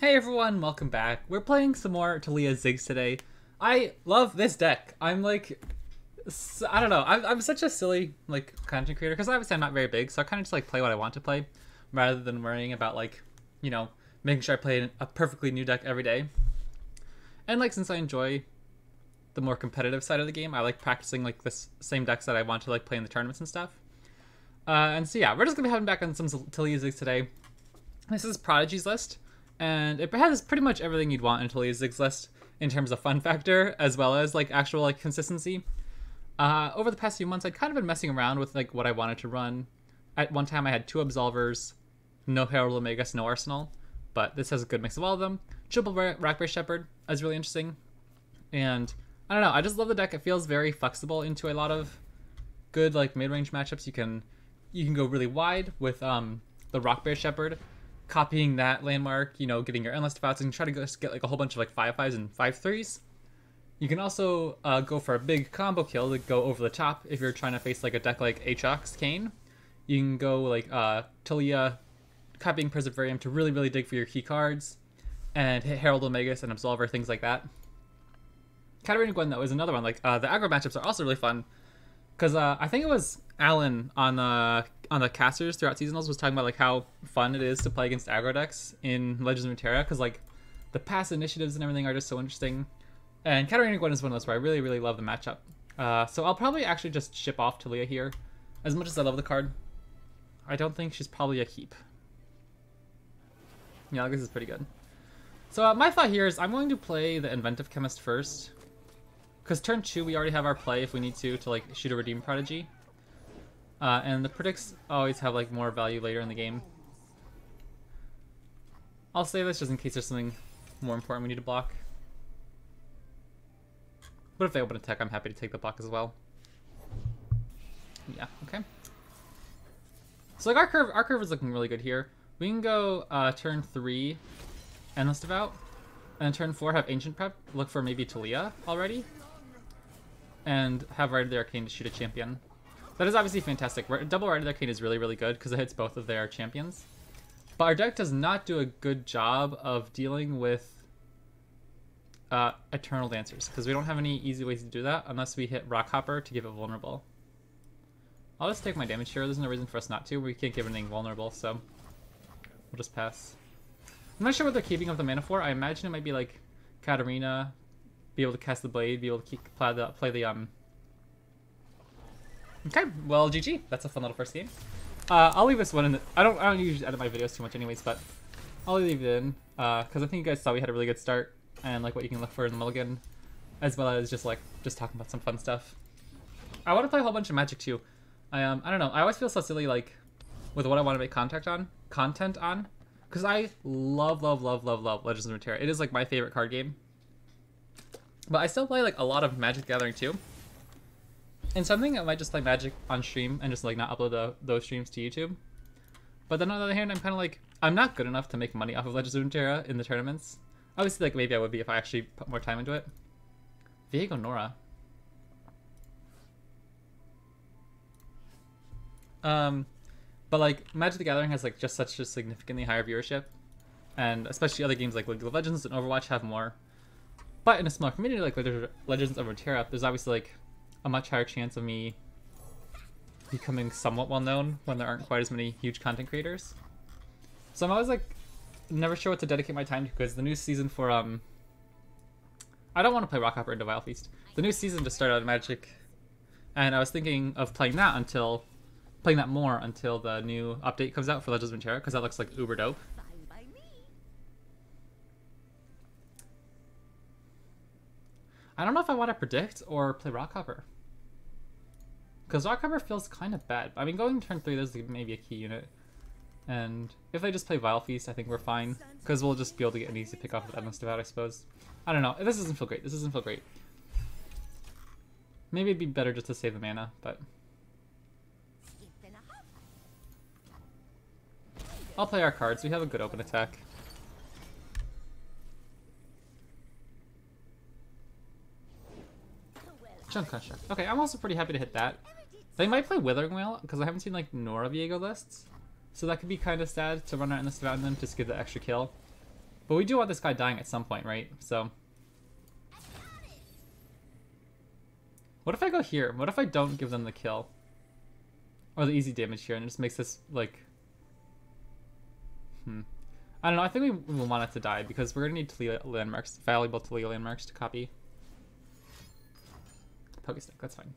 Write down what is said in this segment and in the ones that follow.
Hey everyone, welcome back. We're playing some more Taliyah Ziggs today. I love this deck. I'm like, I don't know. I'm, I'm such a silly like content creator because obviously I'm not very big, so I kind of just like play what I want to play, rather than worrying about like, you know, making sure I play a perfectly new deck every day. And like since I enjoy the more competitive side of the game, I like practicing like this same decks that I want to like play in the tournaments and stuff. Uh, and so yeah, we're just gonna be having back on some Taliyah Ziggs today. This is Prodigy's list, and it has pretty much everything you'd want in Taliyah Ziggs list in terms of fun factor as well as like actual like consistency. Uh, over the past few months, I'd kind of been messing around with like what I wanted to run. At one time, I had two Absolvers, no Herald Omegas, no Arsenal, but this has a good mix of all of them. Triple Ra- Rockbear Shepherd is really interesting, and I don't know. I just love the deck. It feels very flexible into a lot of good like mid-range matchups. You can you can go really wide with um the Rockbear Shepherd, copying that landmark. You know, getting your endless defouts and try to just get like a whole bunch of like five fives and five threes. You can also uh, go for a big combo kill to go over the top if you're trying to face like a deck like Aatrox Kayn. You can go like uh, Taliyah, copying Preservarium to really really dig for your key cards, and hit Herald Omegas and Absolver things like that. Katarina Gwen though is another one. Like uh, the aggro matchups are also really fun because uh, I think it was Alan on the on the casters throughout seasonals was talking about like how fun it is to play against aggro decks in Legends of Runeterra because like the past initiatives and everything are just so interesting. And Katarina Gwen is one of those where I really really love the matchup. Uh, so I'll probably actually just ship off Taliyah here, as much as I love the card. I don't think she's probably a keep. Yeah, this is pretty good. So uh, my thought here is I'm going to play the Inventive Chemist first. Because turn two, we already have our play if we need to, to like shoot a Redeem Prodigy. Uh, and the predicts always have like more value later in the game. I'll save this just in case there's something more important we need to block. But if they open attack, I'm happy to take the block as well. Yeah, okay. So like our curve, our curve is looking really good here. We can go uh, turn three, Endless Devout, and turn four have Ancient Prep. Look for maybe Taliyah already, and have Rite of the Arcane to shoot a champion. That is obviously fantastic. Double Rider Arcane is really really good because it hits both of their champions. But our deck does not do a good job of dealing with uh, Eternal Dancers because we don't have any easy ways to do that unless we hit Rockhopper to give it vulnerable. I'll just take my damage here. There's no reason for us not to. We can't give anything vulnerable, so we'll just pass. I'm not sure what they're keeping up the mana for. I imagine it might be like Katarina, be able to cast the blade, be able to keep, play the play the um. Okay, well, GG. That's a fun little first game. Uh, I'll leave this one in. The, I don't. I don't usually edit my videos too much, anyways, but I'll leave it in because uh, I think you guys saw we had a really good start and like what you can look for in the mulligan, as well as just like just talking about some fun stuff. I want to play a whole bunch of Magic too. I um I don't know. I always feel so silly like with what I want to make contact on content on because I love love love love love Legends of Runeterra. It is like my favorite card game. But I still play like a lot of Magic Gathering too. And something I might just play Magic on stream and just like not upload the, those streams to YouTube. But then on the other hand, I'm kind of like I'm not good enough to make money off of Legends of Runeterra in the tournaments. Obviously, like maybe I would be if I actually put more time into it. Viego Nora. Um, but like Magic the Gathering has like just such a significantly higher viewership, and especially other games like League of Legends and Overwatch have more. But in a smaller community like Legends of Runeterra, there's obviously like a much higher chance of me becoming somewhat well known when there aren't quite as many huge content creators. So I'm always like never sure what to dedicate my time to because the new season for um I don't want to play Rock Rockhopper into Vile Feast. The new season just started on Magic, and I was thinking of playing that until playing that more until the new update comes out for Legends of Runeterra because that looks like uber dope. I don't know if I want to predict or play Rockhopper. Because Rockhopper feels kind of bad. I mean, going turn 3, there's maybe a key unit. And if they just play Vile Feast, I think we're fine. Because we'll just be able to get an easy pick off with Endless Devout, I suppose. I don't know. This doesn't feel great. This doesn't feel great. Maybe it'd be better just to save the mana, but... I'll play our cards. We have a good open attack. Chunk Construct. Okay, I'm also pretty happy to hit that. They might play Withering Wail, because I haven't seen, like, Nora Viego lists. So that could be kind of sad to run out in this and then just get the extra kill. But we do want this guy dying at some point, right? So... What if I go here? What if I don't give them the kill? Or the easy damage here, and it just makes this, like... Hmm. I don't know, I think we, want it to die, because we're gonna need Taliyah landmarks, valuable Taliyah landmarks to copy. Pokestick, that's fine.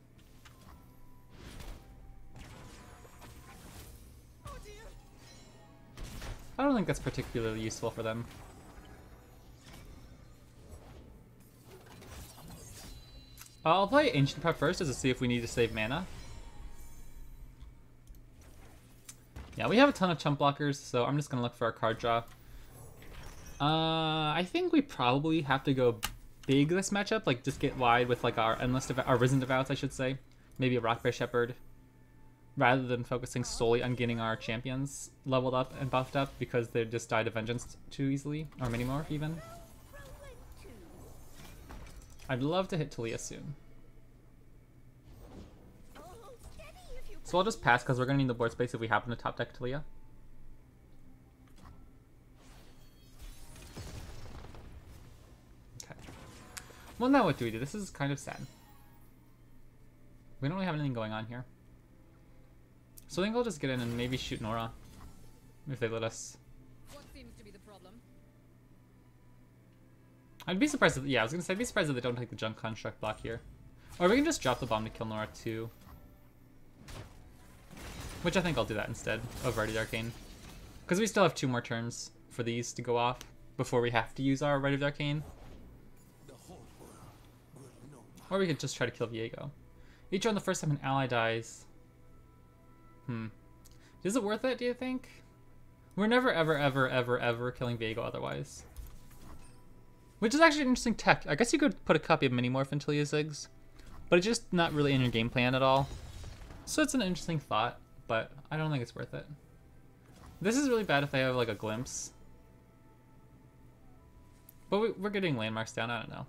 I don't think that's particularly useful for them. I'll play Ancient Prep first just to see if we need to save mana. Yeah, we have a ton of chump blockers, so I'm just gonna look for our card draw. Uh, I think we probably have to go big this matchup, like just get wide with like our endless, our risen devouts, I should say. Maybe a Rock Rockbear Shepherd, rather than focusing solely on getting our champions leveled up and buffed up because they just die to vengeance too easily, or Minimorph even. I'd love to hit Taliyah soon. So I'll just pass because we're going to need the board space if we happen to top deck Taliyah. Okay. Well, now what do we do? This is kind of sad. We don't really have anything going on here. So I think I'll just get in and maybe shoot Nora. If they let us. I'd be surprised if, yeah, I was gonna say, I'd be surprised if they don't take the junk construct block here. Or we can just drop the bomb to kill Nora too. Which I think I'll do that instead of Rite of the Arcane. Because we still have two more turns for these to go off before we have to use our Rite of the Arcane. Or we could just try to kill Viego. Each on the first time an ally dies. Hmm. Is it worth it, do you think? We're never, ever, ever, ever, ever killing Viego otherwise. Which is actually an interesting tech. I guess you could put a copy of Minimorph into Ziggs, but it's just not really in your game plan at all. So it's an interesting thought, but I don't think it's worth it. This is really bad if they have like a glimpse. But we, are getting landmarks down, I don't know.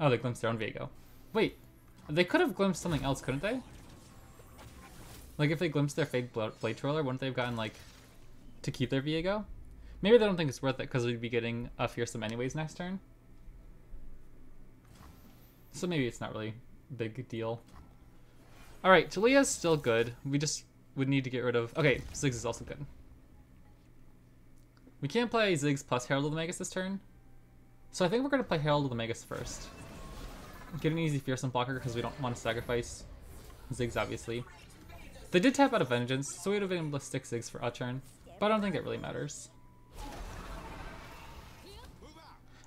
Oh, they glimpsed their own Viego. Wait, they could have glimpsed something else, couldn't they? Like if they glimpsed their fake blade twirler, wouldn't they have gotten like to keep their Viego? Maybe they don't think it's worth it because we'd be getting a fearsome anyways next turn. So maybe it's not really a big deal. Alright, Taliyah's still good. We just would need to get rid of... Okay, Ziggs is also good. We can't play Ziggs plus Herald of the Magus this turn. So I think we're going to play Herald of the Magus first. Get an easy Fearsome blocker because we don't want to sacrifice Ziggs, obviously. They did tap out of Vengeance, so we would have been able to stick Ziggs for a turn. But I don't think it really matters.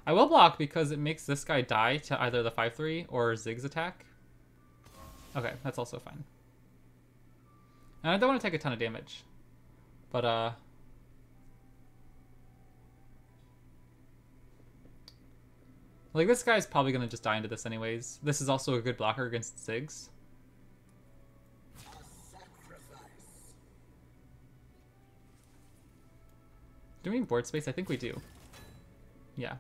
I will block because it makes this guy die to either the 5-3 or Ziggs attack. Okay, that's also fine. And I don't want to take a ton of damage. But, uh... Like, this guy's probably going to just die into this anyways. This is also a good blocker against Ziggs. Do we need board space? I think we do. Yeah.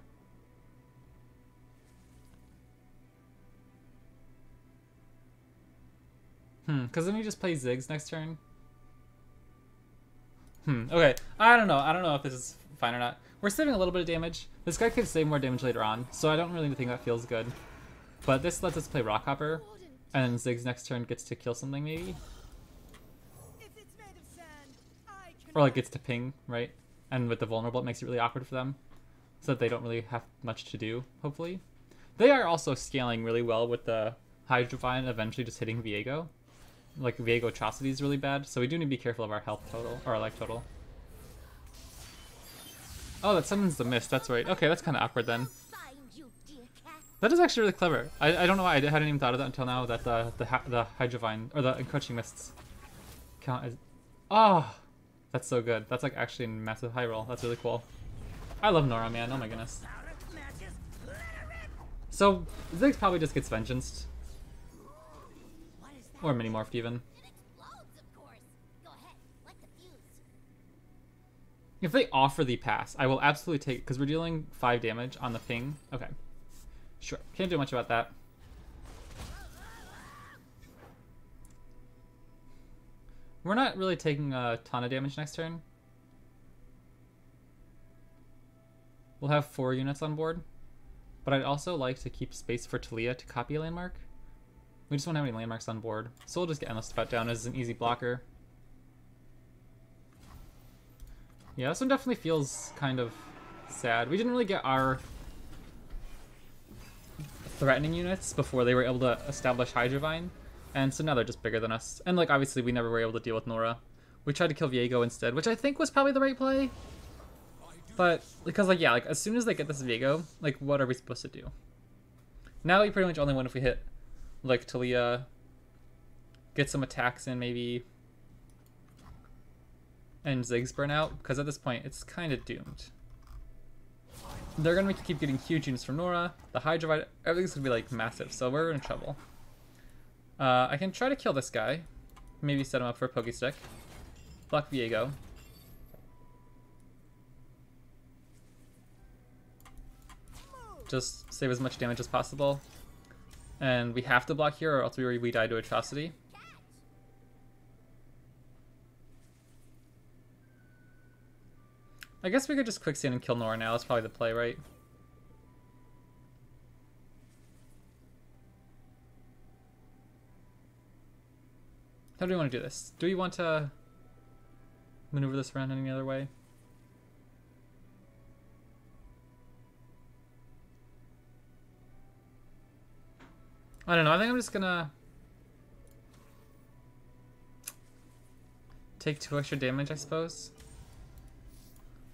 Hmm, because then we just play Ziggs next turn. Hmm, okay. I don't know. I don't know if this is fine or not. We're saving a little bit of damage. This guy could save more damage later on, so I don't really think that feels good. But this lets us play Rockhopper, and Ziggs next turn gets to kill something maybe. Or like gets to ping, right? And with the vulnerable, it makes it really awkward for them. So that they don't really have much to do, hopefully. They are also scaling really well with the Hydravine eventually just hitting Viego like Viego Atrocity is really bad, so we do need to be careful of our health total, or our life total. Oh, that summons the mist, that's right. Okay, that's kind of awkward then. That is actually really clever. I, I don't know why I hadn't even thought of that until now, that the the, the Hydravine, or the Encroaching Mists count as... Oh, that's so good. That's like actually a massive high roll. That's really cool. I love Nora, man. Oh my goodness. So, Ziggs probably just gets Vengeance. Or mini morphed even. If they offer the pass, I will absolutely take it, because we're dealing 5 damage on the ping. Okay. Sure. Can't do much about that. We're not really taking a ton of damage next turn. we'll have four units on board. But I'd also like to keep space for Taliyah to copy a landmark. We just don't have any landmarks on board, so we'll just get Endless Devout down as an easy blocker. Yeah, this one definitely feels kind of sad. We didn't really get our threatening units before they were able to establish Hydravine, and so now they're just bigger than us. And like obviously we never were able to deal with Nora. We tried to kill Viego instead, which I think was probably the right play. But because like yeah, like as soon as they get this Viego, like what are we supposed to do? Now we pretty much only win if we hit like Taliyah, get some attacks in maybe, and Ziggs burn out, because at this point it's kind of doomed. They're gonna keep getting huge units from Nora, the Hydra, everything's gonna be like massive, so we're in trouble. Uh, I can try to kill this guy, maybe set him up for a Pokestick, block Viego. Just save as much damage as possible. And we have to block here or else we, we die to Atrocity. I guess we could just quicksand and kill Nora now. That's probably the play, right? How do we want to do this? Do we want to maneuver this around any other way? I don't know. I think I'm just gonna take two extra damage, I suppose.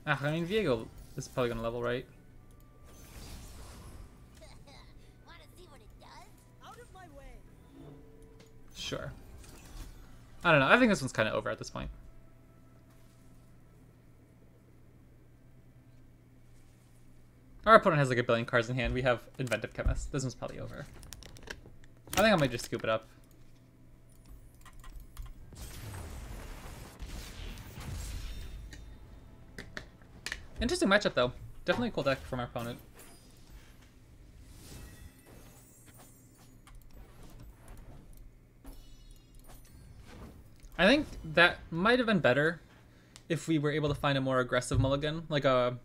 Ah, I mean, Viego is probably gonna level, right? Sure. I don't know. I think this one's kind of over at this point. Our opponent has like a billion cards in hand. We have Inventive Chemist. This one's probably over. I think I might just scoop it up. Interesting matchup, though. Definitely a cool deck from our opponent. I think that might have been better if we were able to find a more aggressive mulligan, like a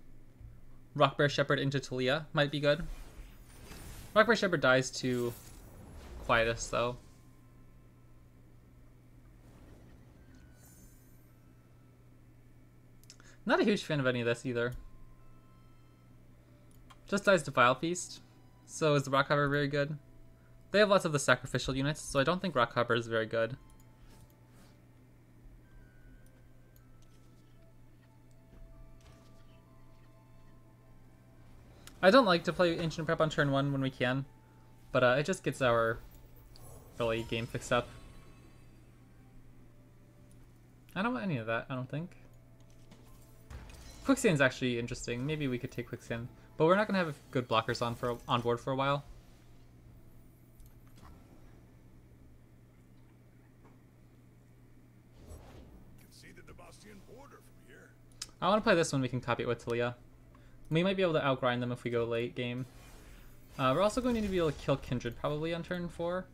Rockbear Shepherd into Taliyah might be good. Rockbear Shepherd dies to Quietus, though. Not a huge fan of any of this either. Just dies to Vile Feast. So is the Rock Rockhopper very good? They have lots of the sacrificial units, so I don't think Rock Rockhopper is very good. I don't like to play Ancient Prep on turn 1 when we can, but uh, it just gets our really game fixed up. I don't want any of that, I don't think. Quicksand's actually interesting. Maybe we could take Quicksand. But we're not going to have good blockers on for on board for a while. I want to play this one. We can copy it with Taliyah. We might be able to outgrind them if we go late game. Uh, we're also going to need to be able to kill Kindred probably on turn 4.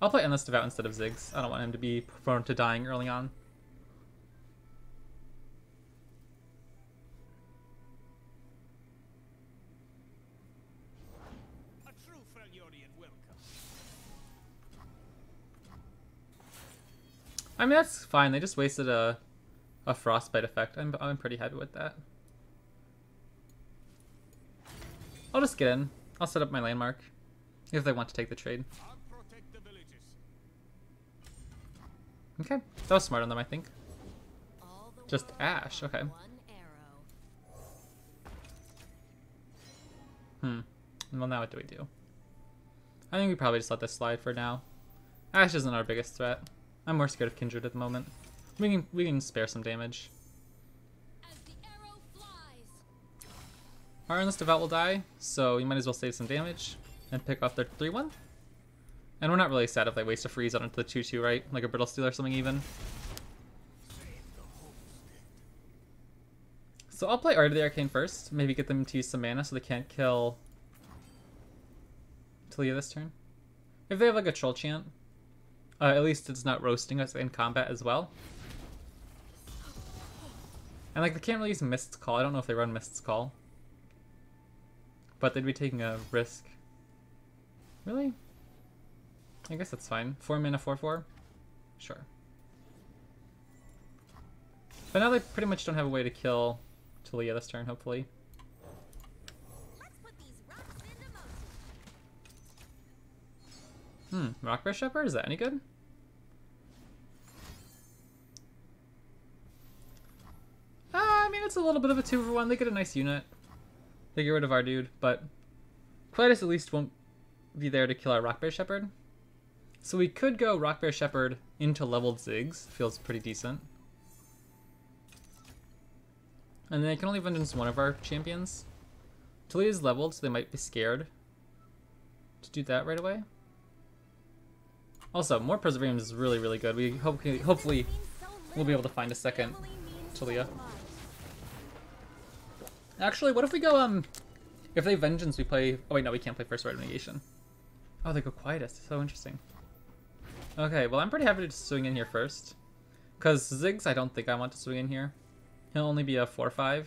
I'll play Endless Devout instead of Ziggs. I don't want him to be prone to dying early on. I mean, that's fine. They just wasted a, a frostbite effect. I'm, I'm pretty happy with that. I'll just get in. I'll set up my landmark if they want to take the trade. Okay, that was smart on them, I think. Just Ash, okay. Hmm. Well, now what do we do? I think we probably just let this slide for now. Ash isn't our biggest threat. I'm more scared of Kindred at the moment. We can we can spare some damage. Our Endless Devout will die, so we might as well save some damage and pick off their 3-1. And we're not really sad if they waste a freeze on into the 2-2, right? Like a Brittle Steel or something even. So I'll play Rite of the Arcane first. Maybe get them to use some mana so they can't kill Taliyah this turn. If they have like a Troll Chant, Uh, at least it's not roasting us in combat as well. And like they can't really use Mist's Call. I don't know if they run Mist's Call. But they'd be taking a risk. Really? I guess that's fine. 4 mana 4 4? Sure. But now they pretty much don't have a way to kill Taliyah this turn, hopefully. Hmm, Rockbear Shepherd? Is that any good? Uh, I mean, it's a little bit of a two for one. They get a nice unit. They get rid of our dude, but Quietus at least won't be there to kill our Rockbear Shepherd. So we could go Rockbear Shepherd into leveled Ziggs. Feels pretty decent. And then I can only vengeance one of our champions. Taliyah's leveled, so they might be scared to do that right away. Also, more Perseverance is really, really good. We hope, hopefully we'll be able to find a second Taliyah. Actually, what if we go, um, if they Vengeance, we play, oh wait, no, we can't play First of Negation. Oh, they go Quietus, so interesting. Okay, well I'm pretty happy to swing in here first. Because Ziggs, I don't think I want to swing in here. He'll only be a 4-5.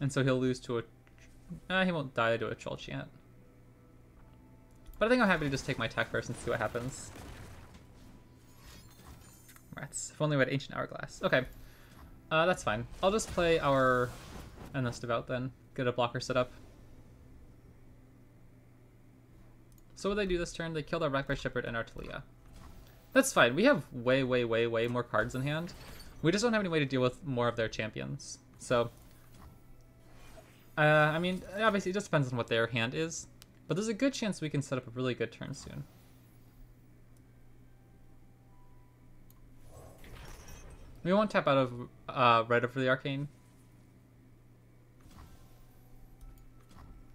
And so he'll lose to a... Uh, he won't die to a Troll Chant. But I think I'm happy to just take my attack first and see what happens. Rats. If only we had Ancient Hourglass. Okay. Uh, that's fine. I'll just play our Endless Devout then. Get a blocker set up. So what they do this turn, they kill our Rockbear Shepherd and our Taliyah. That's fine. We have way, way, way, way more cards in hand. We just don't have any way to deal with more of their champions. So, uh, I mean, obviously it just depends on what their hand is. But there's a good chance we can set up a really good turn soon. We won't tap out of uh, Rite of the Arcane.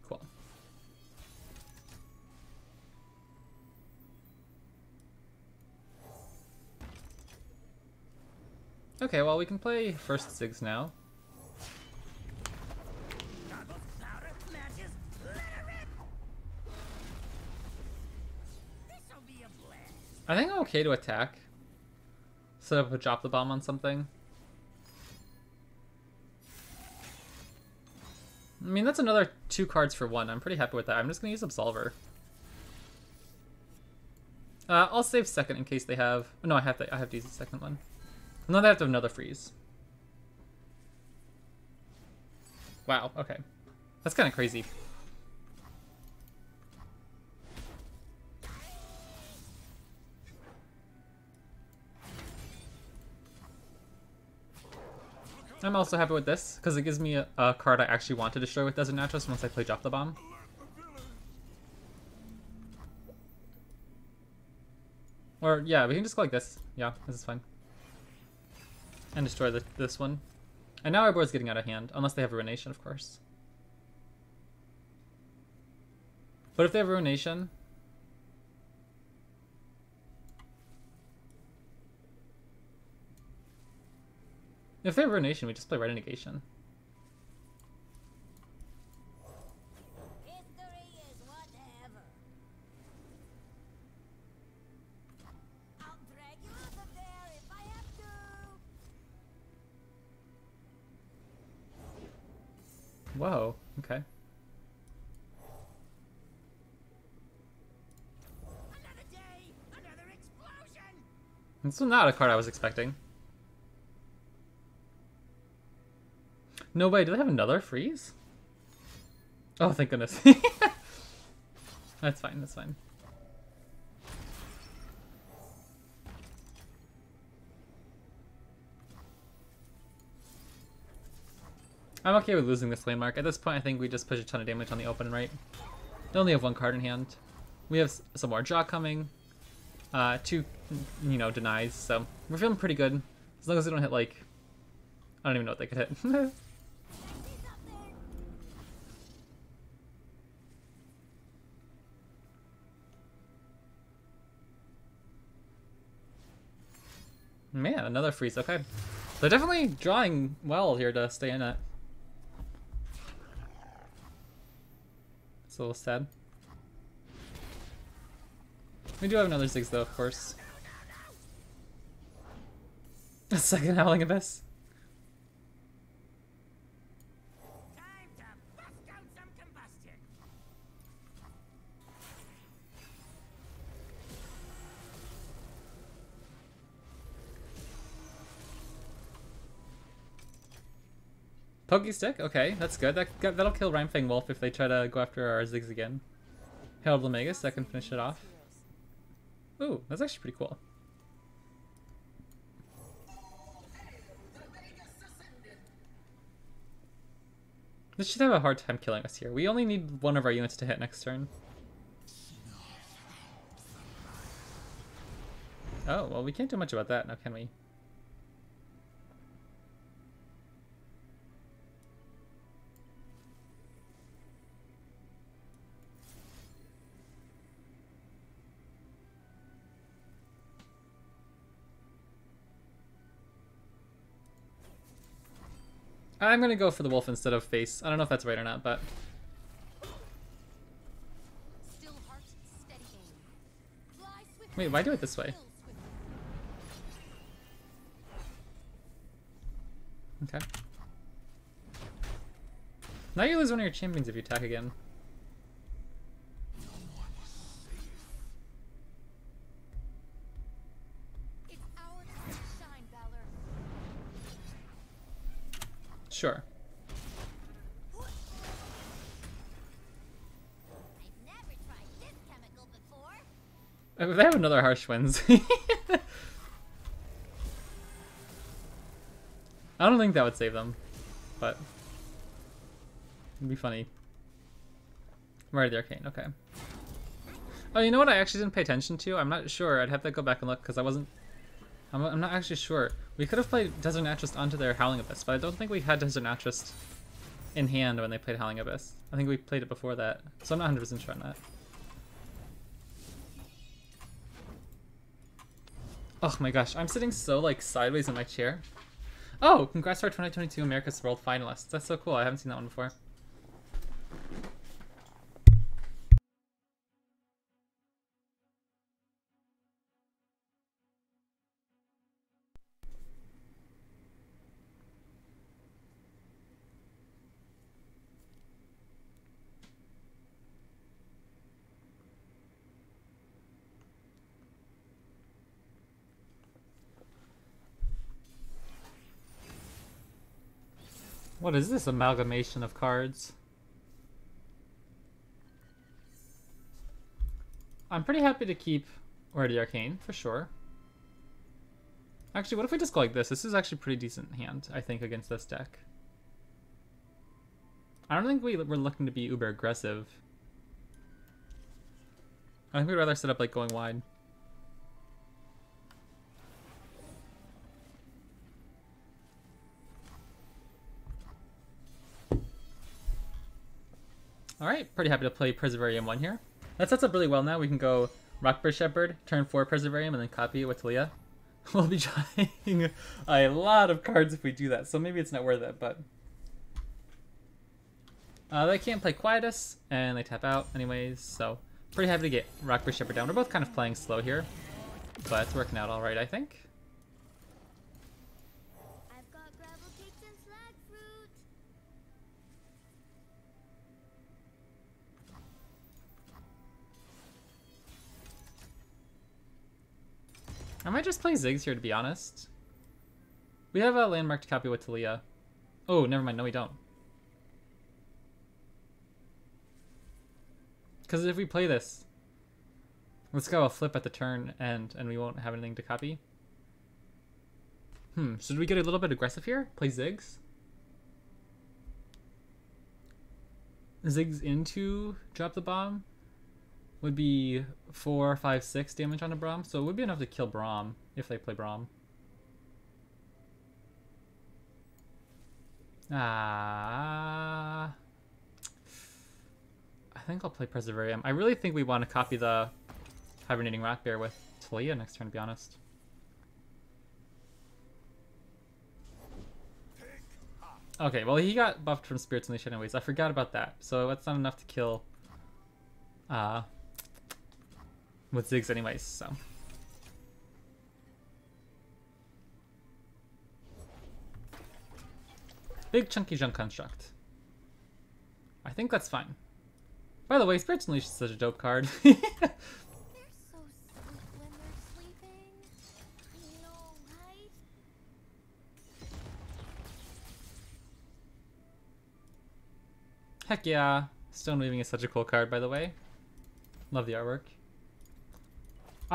Cool. Okay, well we can play first Ziggs now. I think I'm okay to attack. Set up a drop the bomb on something. I mean, that's another two cards for one. I'm pretty happy with that. I'm just going to use Absolver. Uh, I'll save second in case they have... No, I have to, I have to use the second one. No, they have to have another freeze. Wow, okay. That's kind of crazy. I'm also happy with this, because it gives me a, a, card I actually want to destroy with Desert Naturalist once I play Drop the Bomb. Or, yeah, we can just go like this. Yeah, this is fine. And destroy the, this one. And now our board's getting out of hand, unless they have Ruination, of course. But if they have Ruination, If they have Ruination, we just play of Negation. Whoa, okay. This is not a card I was expecting. No way, do they have another freeze? Oh, thank goodness. that's fine, that's fine. I'm okay with losing this landmark. At this point, I think we just push a ton of damage on the open right. They only have one card in hand. We have some more draw coming. Uh, two, you know, denies, so we're feeling pretty good. As long as they don't hit, like... I don't even know what they could hit. Man, another freeze. Okay. They're definitely drawing well here to stay in it. It's a little sad. We do have another Ziggs though, of course. A second Howling Abyss. Pokey stick? Okay, that's good. That, that'll kill Rimefang Wolf if they try to go after our Ziggs again. Herald Lemagus, that can finish it off. Ooh, that's actually pretty cool. This should have a hard time killing us here. We only need one of our units to hit next turn. Oh, well we can't do much about that now, can we? I'm gonna go for the wolf instead of face. I don't know if that's right or not, but. Wait, why do it this way? Okay. Now you lose one of your champions if you attack again. Have another harsh winds. I don't think that would save them, but it'd be funny. Right, the arcane, okay. Oh, you know what I actually didn't pay attention to? I'm not sure. I'd have to go back and look because I wasn't I'm, I'm not actually sure. We could have played Desert Naturalist onto their Howling Abyss, but I don't think we had Desert Naturalist in hand when they played Howling Abyss. I think we played it before that, so I'm not 100% sure on that. Oh my gosh, I'm sitting so like sideways in my chair. Oh, congrats to our 2022 America's World finalists. That's so cool. I haven't seen that one before. What is this amalgamation of cards? I'm pretty happy to keep the Arcane, for sure. Actually, what if we just go like this? This is actually pretty decent hand, I think, against this deck. I don't think we, we're looking to be uber aggressive. I think we'd rather set up like going wide. Alright, pretty happy to play Preservarium 1 here. That sets up really well now. We can go Rockbear Shepherd, turn 4 Preservarium, and then copy it with Taliyah. We'll be trying a lot of cards if we do that, so maybe it's not worth it, but... Uh, they can't play Quietus, and they tap out anyways, so pretty happy to get Rockbear Shepherd down. We're both kind of playing slow here, but it's working out alright, I think. I might just play Ziggs here, to be honest. We have a landmarked copy with Taliyah. Oh, never mind. No, we don't. Because if we play this, let's go a flip at the turn and and we won't have anything to copy. Hmm, should we get a little bit aggressive here? Play Ziggs? Ziggs into drop the bomb? Would be four, five, six damage on a Braum, so it would be enough to kill Braum if they play Braum. Ah, I think I'll play Preservarium. I really think we want to copy the Hibernating Rat Bear with Taliyah next turn, to be honest. Okay, well he got buffed from Spirits Unleashed anyways. I forgot about that. So that's not enough to kill uh, with Ziggs anyways, so. Big chunky junk construct. I think that's fine. By the way, Spirits Unleashed is such a dope card. Heck yeah. Stone Weaving is such a cool card, by the way. Love the artwork.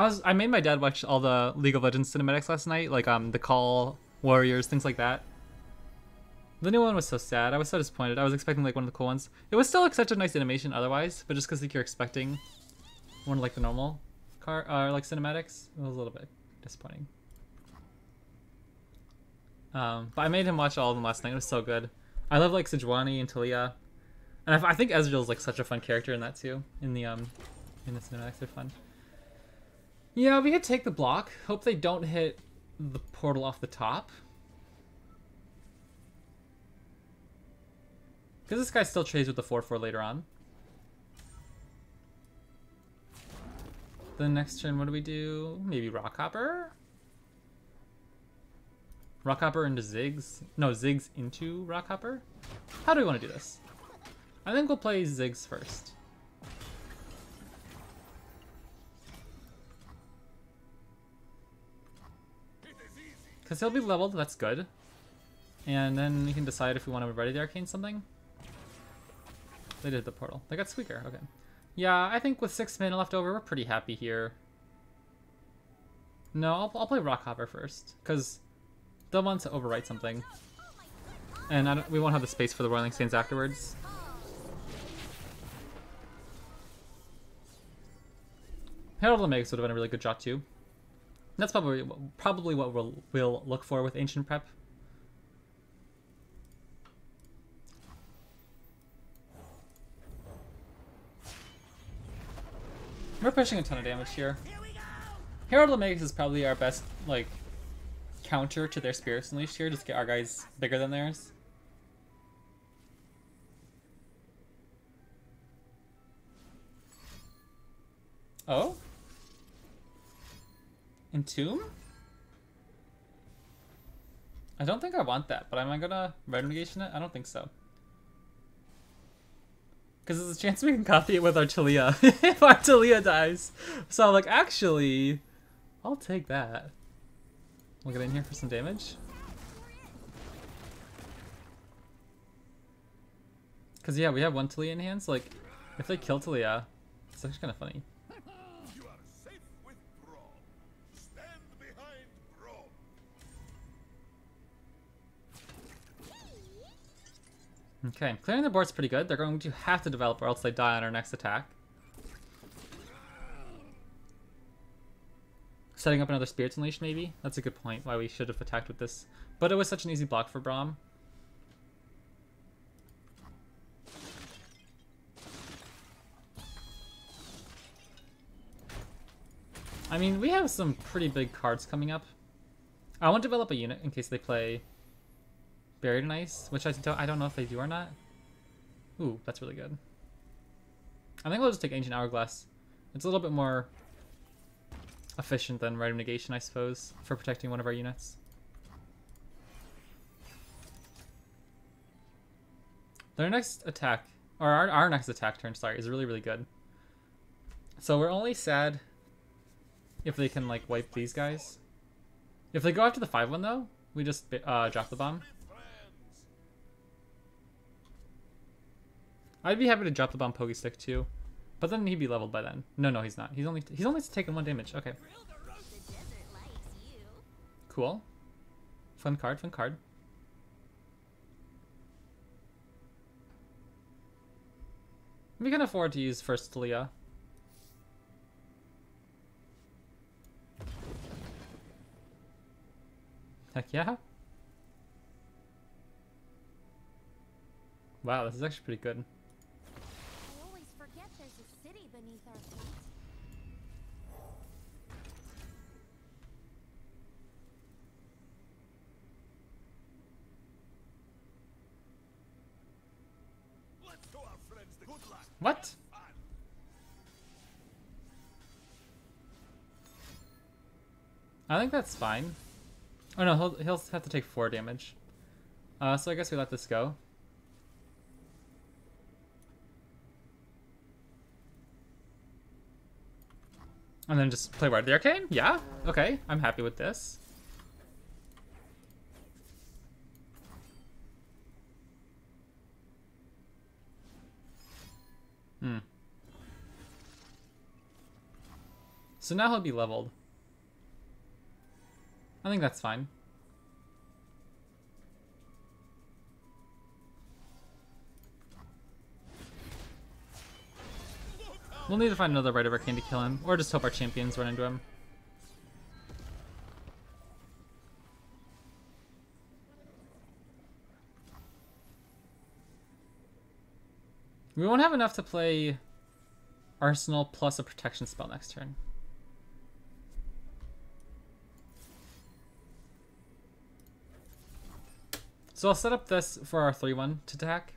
I was I made my dad watch all the League of Legends cinematics last night, like um the Call, Warriors, things like that. The new one was so sad. I was so disappointed. I was expecting like one of the cool ones. It was still like such a nice animation otherwise, but just because like you're expecting one of like the normal car uh, like cinematics, it was a little bit disappointing. Um, but I made him watch all of them last night. It was so good. I love like Sejuani and Taliyah. And I, I think Ezreal's like such a fun character in that too. In the um, in the cinematics, they're fun. Yeah, we could take the block. Hope they don't hit the portal off the top. Because this guy still trades with the 4-4 later on. The next turn, what do we do? Maybe Rock Hopper? Rock Hopper into Ziggs? No, Ziggs into Rock Hopper? How do we want to do this? I think we'll play Ziggs first. Because he'll be leveled, that's good. And then we can decide if we want to ready the arcane something. They did the portal. They got Squeaker, okay. Yeah, I think with six mana left over, we're pretty happy here. No, I'll, I'll play Rockhopper first, because they'll want to overwrite something. And we won't have the space for the Roiling Sands afterwards. Herald of Megas would have been a really good shot too. That's probably probably what we'll, we'll look for with Ancient Prep. We're pushing a ton of damage here. Herald of Megas is probably our best, like, counter to their Spirits Unleashed here, just get our guys bigger than theirs. Oh? Entomb? I don't think I want that, but am I gonna red negation it? I don't think so. Because there's a chance we can copy it with our Taliyah if our Taliyah dies. So I'm like, actually, I'll take that. We'll get in here for some damage. Because yeah, we have one Taliyah in hand, so like, if they kill Taliyah, it's actually kind of funny. Okay, clearing the board's pretty good. They're going to have to develop or else they die on our next attack. Setting up another Spirits Unleashed, maybe? That's a good point, why we should have attacked with this. But it was such an easy block for Braum. I mean, we have some pretty big cards coming up. I want to develop a unit in case they play Buried in Ice, which I don't, I don't know if they do or not. Ooh, that's really good. I think we'll just take Ancient Hourglass. It's a little bit more efficient than Rite of Negation, I suppose, for protecting one of our units. Their next attack, or our, our next attack turn, sorry, is really, really good. So we're only sad if they can, like, wipe these guys. If they go after the 5-1, though, we just uh, drop the bomb. I'd be happy to drop the bomb Pokey Stick, too. But then he'd be leveled by then. No, no, he's not. He's only he's only taken one damage. Okay, cool. Fun card, fun card. We can afford to use first Taliyah. Heck yeah. Wow, this is actually pretty good. What? I think that's fine. Oh no, he'll, he'll have to take 4 damage. Uh, so I guess we let this go. And then just play Ward the Arcane? Yeah, okay, I'm happy with this. So now he'll be leveled. I think that's fine. We'll need to find another Rite of Arcane to kill him, or just hope our champions run into him. We won't have enough to play Arsenal plus a protection spell next turn. So I'll set up this for our 3-1 to attack.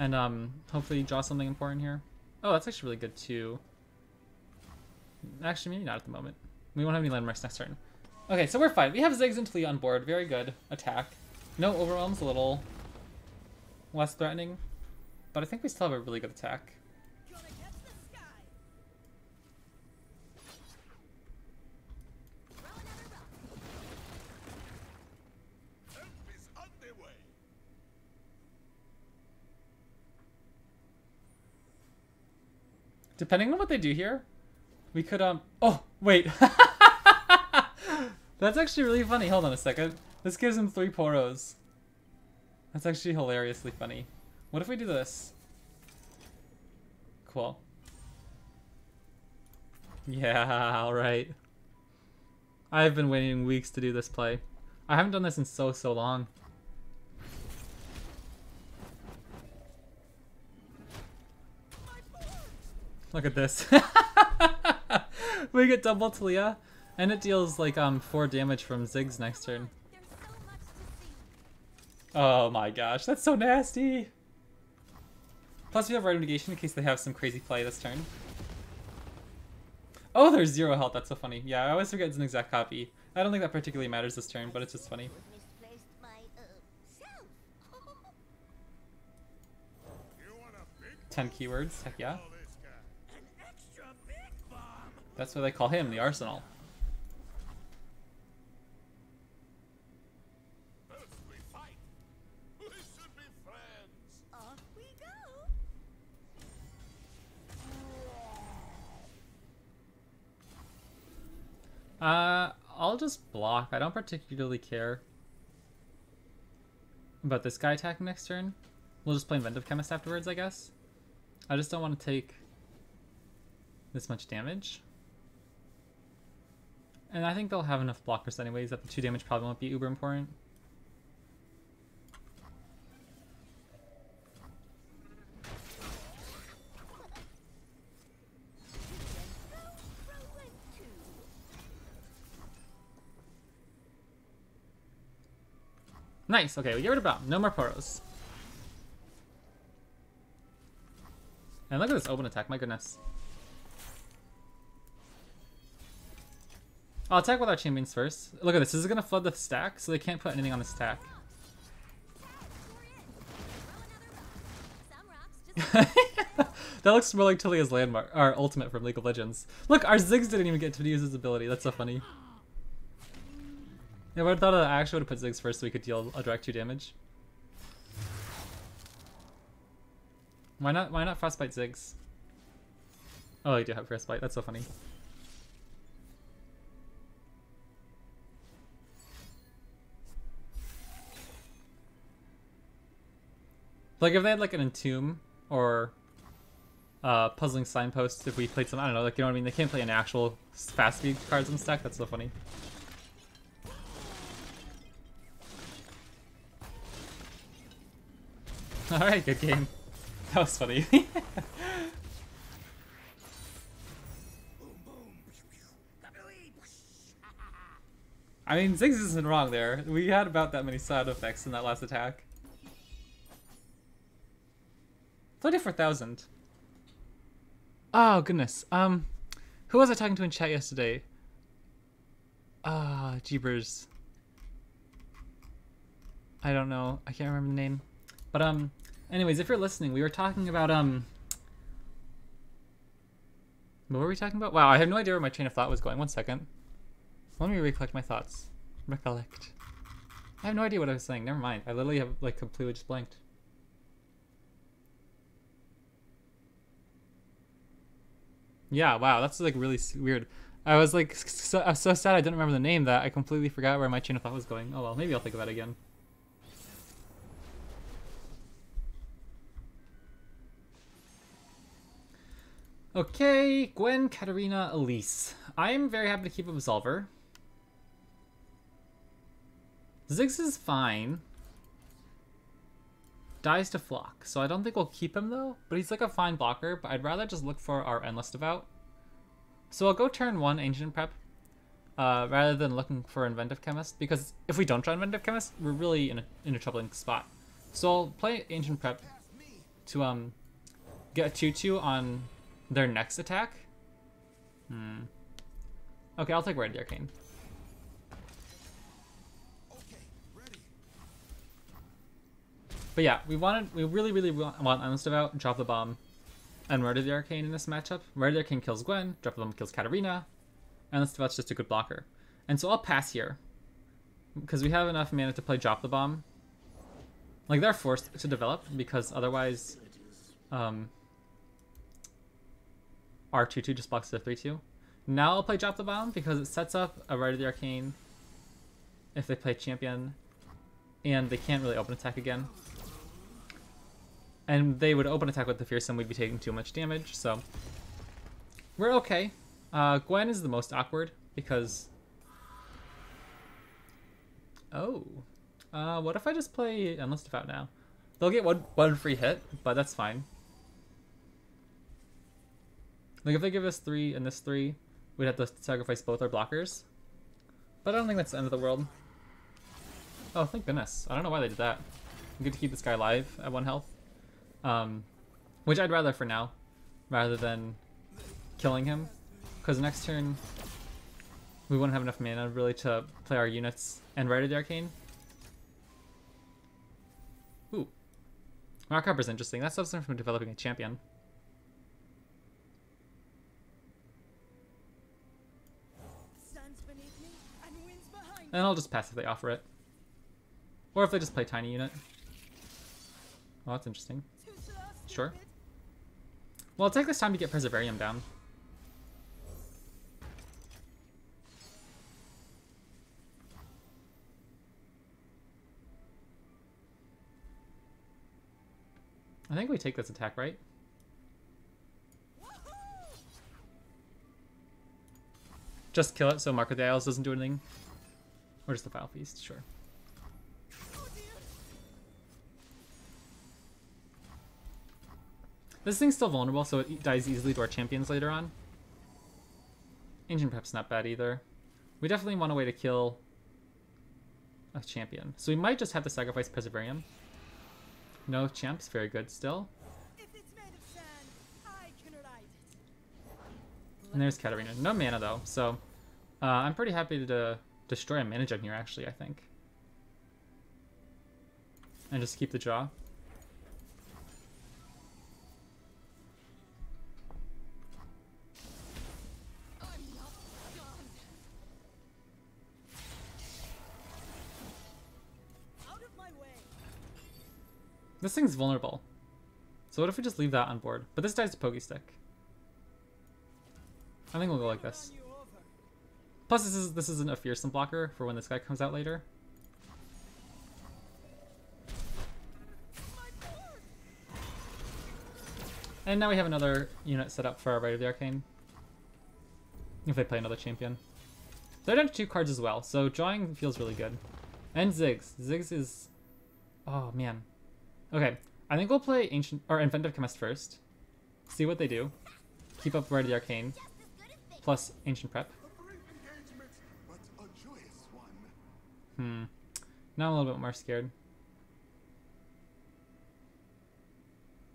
And um, hopefully draw something important here. Oh, that's actually really good too. Actually, maybe not at the moment. We won't have any landmarks next turn. Okay, so we're fine. We have Ziggs and Tlee on board. Very good attack. No Overwhelm's a little less threatening. But I think we still have a really good attack. Gonna catch the sky. Throw another rock. Help is underway. Depending on what they do here, we could, um... Oh, wait. That's actually really funny. Hold on a second. This gives him three poros. That's actually hilariously funny. What if we do this? Cool. Yeah, alright. I've been waiting weeks to do this play. I haven't done this in so, so long. Look at this. we get double Taliyah, and it deals like um four damage from Ziggs next turn. There's so much to see. Oh my gosh, that's so nasty. Plus we have Rite of Negation in case they have some crazy play this turn. Oh, there's zero health. That's so funny. Yeah, I always forget it's an exact copy. I don't think that particularly matters this turn, but it's just funny. Misplaced my self. You want a big Ten keywords. Heck yeah. That's why they call him, the Arsenal. Uh, I'll just block. I don't particularly care about this guy attacking next turn. We'll just play Inventive Chemist afterwards, I guess. I just don't want to take this much damage. And I think they'll have enough blockers anyways that the 2 damage probably won't be uber important. Nice, okay, we get rid of Bomb. No more Poros. And look at this open attack, my goodness. I'll attack with our champions first. Look at this, this is gonna flood the stack, so they can't put anything on the stack. That looks more like Taliyah's landmark, our ultimate from League of Legends. Look, our Ziggs didn't even get to use his ability. That's so funny. Yeah, I thought I actually would have put Ziggs first so we could deal a direct two damage. Why not? Why not Frostbite Ziggs? Oh, I do have Frostbite. That's so funny. Like if they had like an entomb or uh, puzzling signpost, if we played some, I don't know, like you know what I mean. They can't play an actual fast speed cards in stack. That's so funny. All right, good game. That was funny. I mean, Ziggs isn't wrong there. We had about that many side effects in that last attack. 34,000. Oh, goodness. Um, who was I talking to in chat yesterday? Ah, jeepers. I don't know. I can't remember the name. But um anyways, if you're listening, we were talking about um What were we talking about? Wow, I have no idea where my train of thought was going. One second. Let me recollect my thoughts. Recollect. I have no idea what I was saying. Never mind. I literally have like completely just blanked. Yeah, wow, that's like really weird. I was like so, I was so sad I didn't remember the name that I completely forgot where my train of thought was going. Oh well, maybe I'll think of that again. Okay, Gwen, Katarina, Elise. I'm very happy to keep Absolver. Ziggs is fine. Dies to Flock, so I don't think we'll keep him though. But he's like a fine blocker, but I'd rather just look for our Endless Devout. So I'll go turn one Ancient Prep, uh, rather than looking for Inventive Chemist, because if we don't try Inventive Chemist, we're really in a, in a troubling spot. So I'll play Ancient Prep to um get a 2-2 on their next attack. Hmm. Okay, I'll take Red Arcane. But yeah, we wanted, we really, really want, want Devout, drop the bomb, and Murder the Arcane in this matchup. Murder the Arcane kills Gwen, drop the bomb kills Katarina, Endless Devout's just a good blocker. And so I'll pass here, because we have enough mana to play drop the bomb. Like they're forced to develop because otherwise, um, R22 just blocks the 3-2. Now I'll play drop the bomb because it sets up a Rite of the Arcane if they play champion, and they can't really open attack again and they would open attack with the fearsome we'd be taking too much damage so. We're okay. Uh, gwen is the most awkward because. Oh. Uh, what if i just play endless devout now? They'll get one one free hit but that's fine. Like if they give us three and this three we'd have to sacrifice both our blockers. But i don't think that's the end of the world. Oh thank goodness. I don't know why they did that. Good to keep this guy alive at one health um, which I'd rather for now, rather than killing him, because next turn we wouldn't have enough mana really to play our units and Rite of the Arcane. Ooh, Mark Harper's interesting. That stops him from developing a champion. Stands beneath me and And I'll just pass if they offer it, or if they just play tiny unit. Oh, that's interesting. Sure. Well, it'll take this time to get Preservarium down. I think we take this attack, right? Just kill it so Mark of the Isles doesn't do anything? Or just the Vile Feast, sure. This thing's still vulnerable, so it dies easily to our champions later on. Ancient Prep's not bad either. We definitely want a way to kill a champion. So we might just have to sacrifice Preservarium. No champs, very good still. If it's made of sand, I can ride it. And there's Katarina. No mana though, so uh, I'm pretty happy to destroy a mana gem here actually, I think. And just keep the draw. This thing's vulnerable. So what if we just leave that on board? But this dies to Pokey Stick. I think we'll go like this. Plus, this is this isn't a fearsome blocker for when this guy comes out later. And now we have another unit set up for our Rite of the Arcane. If they play another champion. They're down to two cards as well, so drawing feels really good. And Ziggs. Ziggs is... Oh, man. Okay, I think we'll play Ancient... or Inventive Chemist first. See what they do. Keep up Rite of the Arcane, plus Ancient Prep. Hmm. Now I'm a little bit more scared.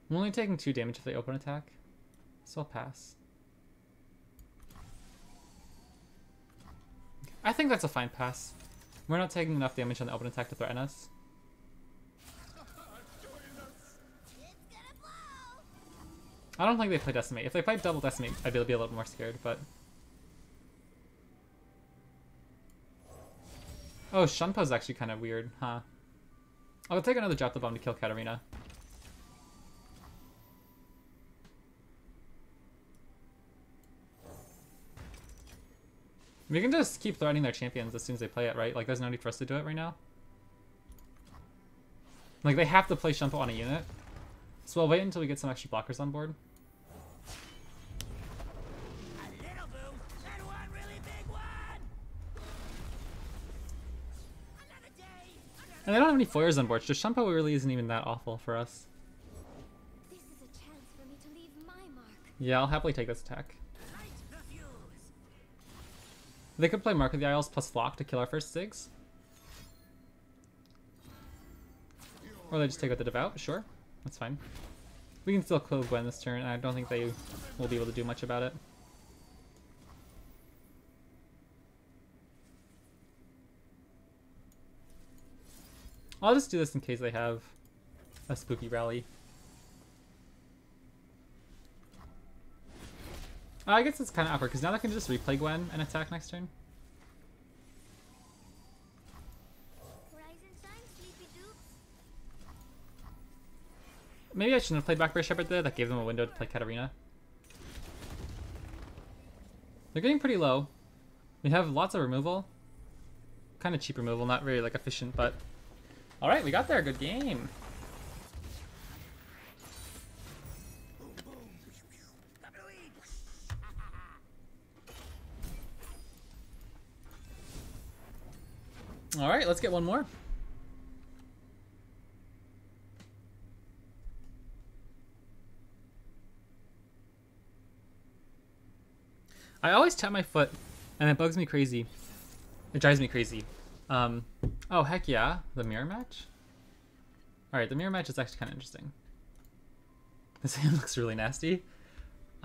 I'm only taking two damage if they open attack, so I'll pass. I think that's a fine pass. We're not taking enough damage on the open attack to threaten us. I don't think they play Decimate. If they played double Decimate, I'd be, a little more scared, but... Oh, Shunpo's actually kind of weird, huh? I'll take another drop the bomb to kill Katarina. We can just keep threatening their champions as soon as they play it, right? Like, there's no need for us to do it right now. Like, they have to play Shunpo on a unit. So I'll wait until we get some extra blockers on board. A little boo and one really big one. Another day, another And they don't have any foils on board, so Shunpo really isn't even that awful for us. This is a chance for me to leave my mark. Yeah, I'll happily take this attack. the. They could play Mark of the Isles plus Flock to kill our first Ziggs. Or they just take out the Devout, sure. That's fine. We can still kill Gwen this turn, I don't think they will be able to do much about it. I'll just do this in case they have a spooky rally. I guess it's kind of awkward, because now they can just replay Gwen and attack next turn. Maybe I shouldn't have played Blackberry Shepherd there. That gave them a window to play Katarina. They're getting pretty low. We have lots of removal. Kind of cheap removal, not very like efficient, but... Alright, we got there. Good game. Alright, let's get one more. I always tap my foot, and it bugs me crazy. It drives me crazy. Um, oh, heck yeah. The mirror match? Alright, the mirror match is actually kind of interesting. This hand looks really nasty.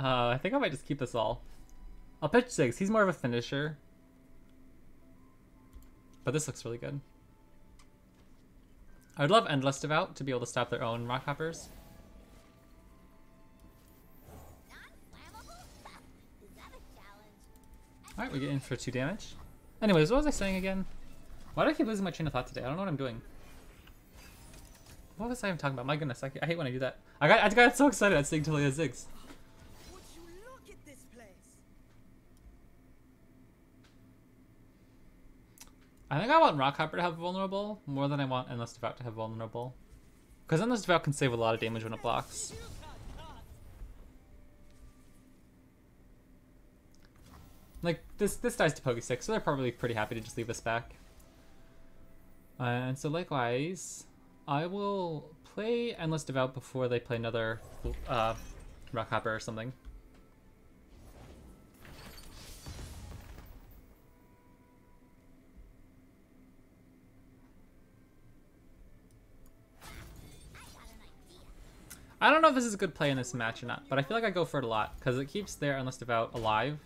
Uh, I think I might just keep this all. I'll pitch Ziggs. He's more of a finisher. But this looks really good. I would love Endless Devout to be able to stop their own rock hoppers. Alright, we get in for two damage. Anyways, what was I saying again? Why do I keep losing my train of thought today? I don't know what I'm doing. What was I even talking about? My goodness, I, I hate when I do that. I got I got so excited at seeing Taliyah Ziggs. Would you look at this place? I think I want Rockhopper to have vulnerable more than I want Endless Devout to have vulnerable. Because Endless Devout can save a lot of damage when it blocks. You got caught. Like, this this dies to Poke Stick, so they're probably pretty happy to just leave us back. Uh, and so likewise, I will play Endless Devout before they play another uh, Rockhopper or something. I don't know if this is a good play in this match or not, but I feel like I go for it a lot because it keeps their Endless Devout alive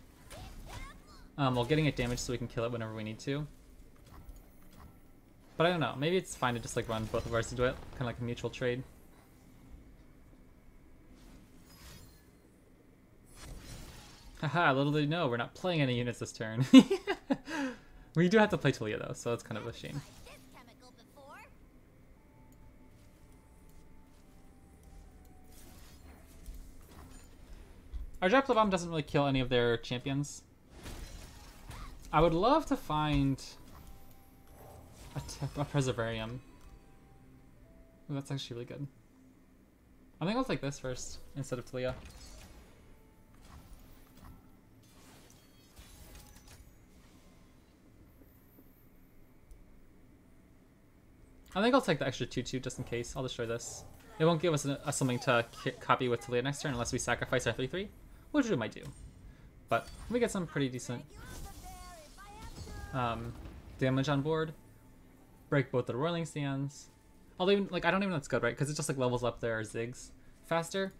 um, while getting it damaged so we can kill it whenever we need to. But I don't know. Maybe it's fine to just like run both of ours to do it, kind of like a mutual trade. Haha, little did you know, we're not playing any units this turn. we do have to play Taliyah though, so that's kind of a shame. This chemical before? Our the Bomb doesn't really kill any of their champions. I would love to find a, a Preservarium. Ooh, that's actually really good. I think I'll take this first instead of Taliyah. I think I'll take the extra 2-2 just in case. I'll destroy this. It won't give us a, a something to copy with Taliyah next turn unless we sacrifice our 3-3, which we might do. But we get some pretty decent um, damage on board. Break both the Roiling Sands. Although, even, like, I don't even know that's good, right? Because it just, like, levels up their Ziggs faster.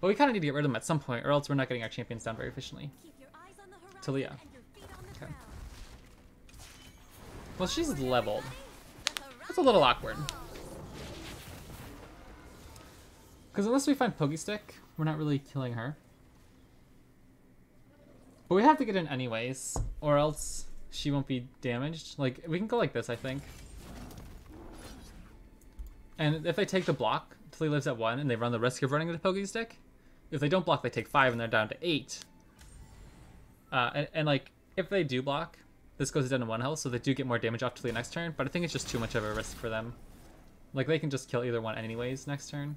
But we kind of need to get rid of them at some point, or else we're not getting our champions down very efficiently. Taliyah. Okay. Well, she's leveled. That's a little awkward. Because unless we find Pokestick, we're not really killing her. But we have to get in anyways, or else she won't be damaged. Like, we can go like this, I think. And if they take the block, Tilly lives at 1, and they run the risk of running into Pokestick, if they don't block, they take 5, and they're down to 8. Uh, and, and, like, if they do block, this goes down to 1 health, so they do get more damage off Tilly next turn, but I think it's just too much of a risk for them. Like, they can just kill either one anyways next turn.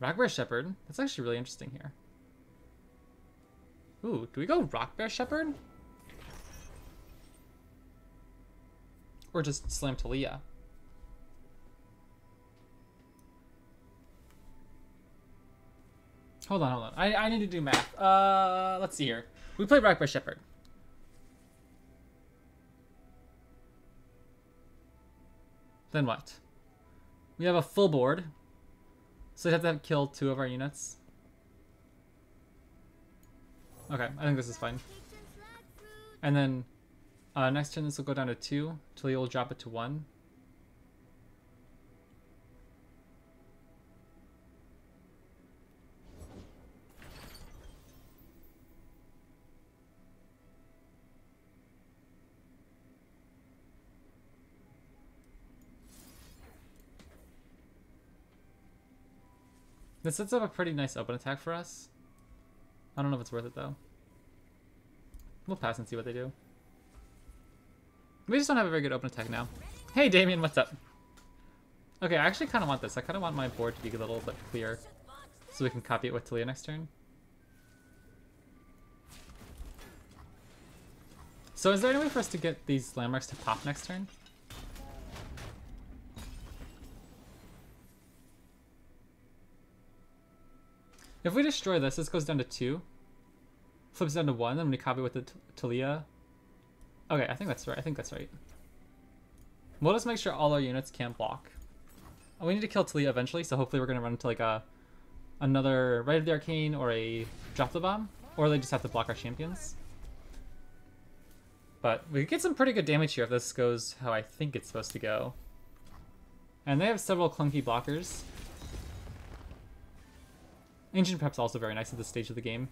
Rockbear Shepherd. That's actually really interesting here. Ooh, do we go Rockbear Shepherd? Or just Slam Taliyah? Hold on, hold on. I, I need to do math. Uh, let's see here. We played Rockbear Shepherd. Then what? We have a full board. So we'd have to kill two of our units. Okay, I think this is fine. And then uh, next turn this will go down to two till you'll drop it to one. This sets up a pretty nice open attack for us. I don't know if it's worth it though. We'll pass and see what they do. We just don't have a very good open attack now. Hey Damien, what's up? Okay, I actually kind of want this. I kind of want my board to be a little bit clear so we can copy it with Taliyah next turn. So is there any way for us to get these landmarks to pop next turn? If we destroy this, this goes down to 2. Flips down to 1, then we copy with the Taliyah. Okay, I think that's right. I think that's right. We'll just make sure all our units can't block. we need to kill Taliyah eventually, so hopefully we're going to run into like a another Rite of the Arcane or a Drop the Bomb. Or they just have to block our champions. But we get some pretty good damage here if this goes how I think it's supposed to go. And they have several clunky blockers. Ancient Prep's also very nice at this stage of the game.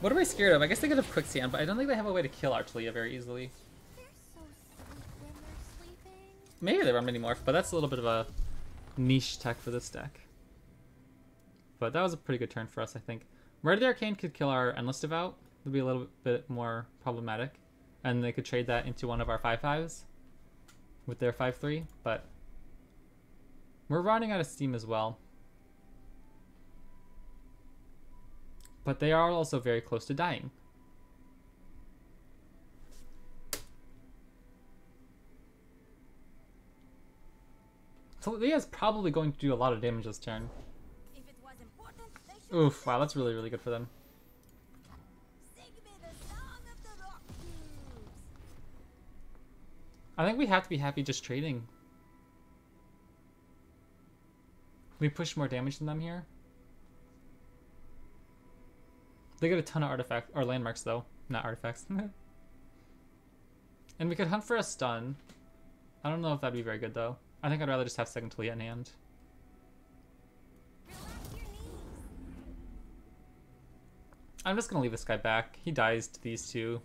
What are we scared of? I guess they could have Quicksand, but I don't think they have a way to kill Archelia very easily. So sweet when they're sleeping. Maybe they run Minimorph, but that's a little bit of a niche tech for this deck. But that was a pretty good turn for us, I think. Murder the Arcane could kill our Endless Devout. It would be a little bit more problematic. And they could trade that into one of our 5-5s with their 5-3, but we're running out of steam as well. But they are also very close to dying. So Leah's probably going to do a lot of damage this turn. Oof, wow, that's really, really good for them. I think we have to be happy just trading. We push more damage than them here. They get a ton of artifacts, or landmarks though, not artifacts. and we could hunt for a stun. I don't know if that'd be very good though. I think I'd rather just have second Taliyah in hand. I'm just gonna leave this guy back. He dies to these two.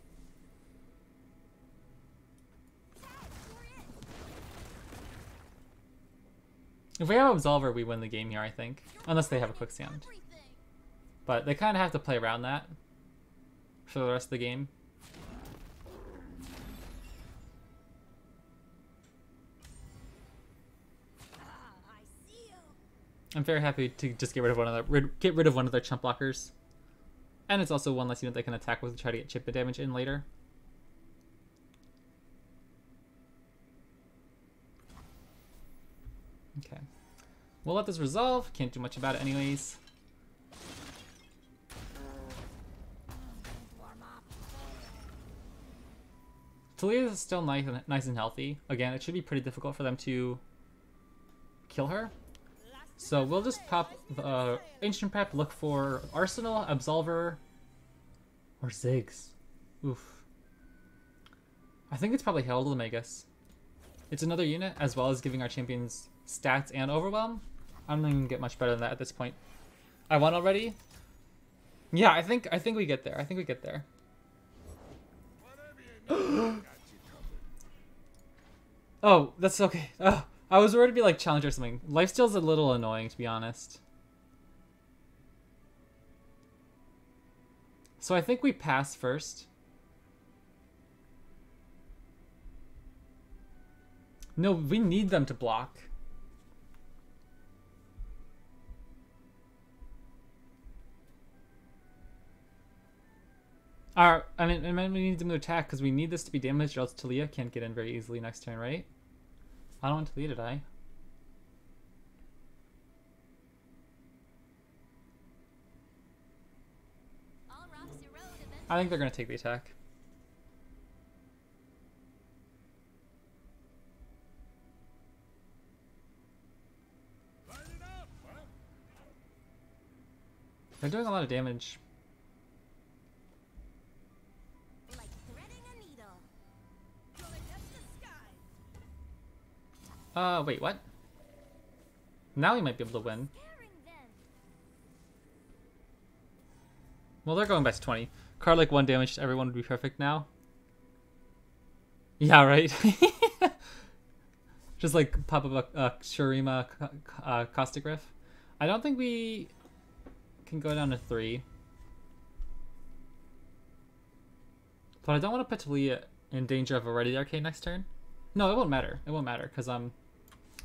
If we have Absolver, we win the game here, I think. Unless they have a Quicksand. But they kind of have to play around that for the rest of the game. I'm very happy to just get rid of one of the rid, get rid of one of their chump blockers. And it's also one less unit they can attack with to try to get chip damage in later. Okay. We'll let this resolve. Can't do much about it anyways. Taliyah is still nice and, nice and healthy. Again, it should be pretty difficult for them to kill her. So we'll just pop uh, Ancient Prep, look for Arsenal, Absolver, or Ziggs. Oof. I think it's probably Herald Magus. It's another unit, as well as giving our champions stats and overwhelm. I don't even get much better than that at this point. I won already. Yeah, I think I think we get there. I think we get there. Oh, that's okay. Oh, I was worried to be like challenge or something. Lifesteal's a little annoying to be honest. So I think we pass first. No, we need them to block. Our, I mean, I mean, we need them to attack because we need this to be damaged, or else Taliyah can't get in very easily next turn, right? I don't want Taliyah to die. I think they're gonna take the attack. Light it up, huh? They're doing a lot of damage. Like. Uh, wait, what? Now we might be able to win. Well, they're going best 20. Card like one damage to everyone would be perfect now. Yeah, right? Just like pop up a, a Shurima uh, Caustic Riff. I don't think we can go down to three. But I don't want to put Taliyah in danger of a Ready Arcade next turn. No, it won't matter. It won't matter because um,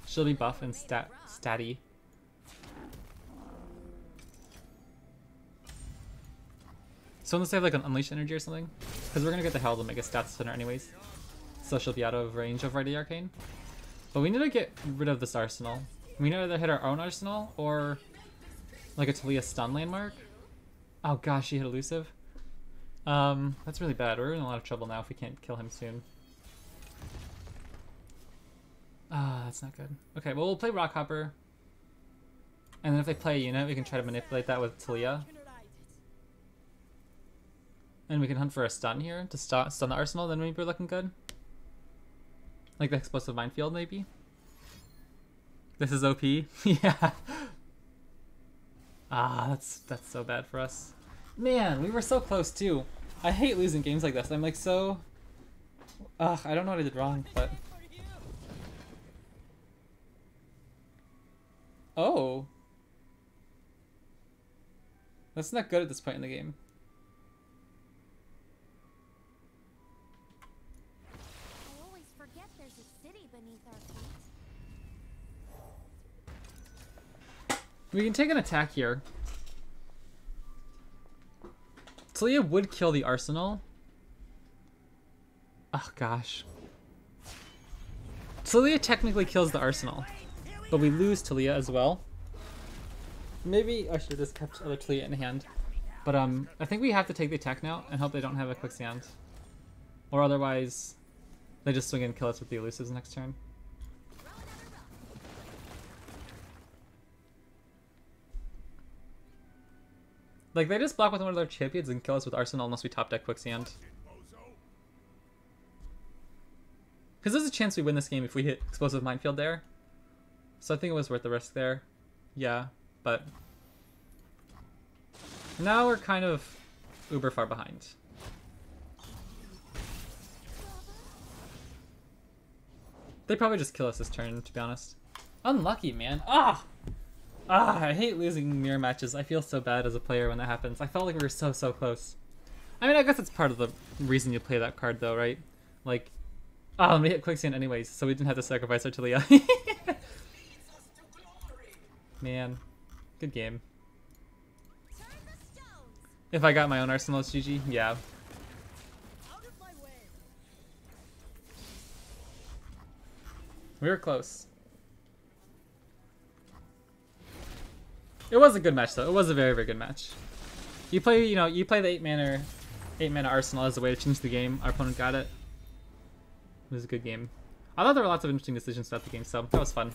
she'll be buff and stat statty. So unless they have like an Unleash Energy or something, because we're gonna get the Herald to make a stats center anyways, so she'll be out of range of Ready Arcane. But we need to get rid of this arsenal. We need to either hit our own arsenal or like a Taliyah stun landmark. Oh gosh, she hit elusive. Um, that's really bad. We're in a lot of trouble now if we can't kill him soon. Ah, that's not good. Okay, well we'll play Rockhopper. And then if they play a unit, we can try to manipulate that with Taliyah. And we can hunt for a stun here to st stun the arsenal, then maybe we're looking good. Like the explosive minefield, maybe? This is OP? yeah. Ah, that's that's so bad for us. Man, we were so close too. I hate losing games like this. I'm like so... Ugh, I don't know what I did wrong, but... Oh. That's not good at this point in the game. We can take an attack here. Taliyah would kill the arsenal. Oh gosh. Taliyah technically kills the arsenal, but we lose Taliyah as well. Maybe I should have just kept other Taliyah in hand. But um, I think we have to take the attack now and hope they don't have a quicksand. Or otherwise, they just swing and kill us with the elusives next turn. Like they just block with one of their champions and kill us with Arsenal unless we top deck Quicksand. Because there's a chance we win this game if we hit Explosive Minefield there. So I think it was worth the risk there. Yeah, but... Now we're kind of uber far behind. They probably just kill us this turn, to be honest. Unlucky, man. Ah! Ah, I hate losing mirror matches. I feel so bad as a player when that happens. I felt like we were so, so close. I mean, I guess it's part of the reason you play that card, though, right? Like, oh, we hit Quicksand anyways, so we didn't have to sacrifice our Taliyah. Man, good game. If I got my own Arsenal, it's GG. Yeah. We were close. It was a good match, though. It was a very, very good match. You play, you know, you play the eight mana, eight mana Arsenal as a way to change the game. Our opponent got it. It was a good game. I thought there were lots of interesting decisions throughout the game, so that was fun.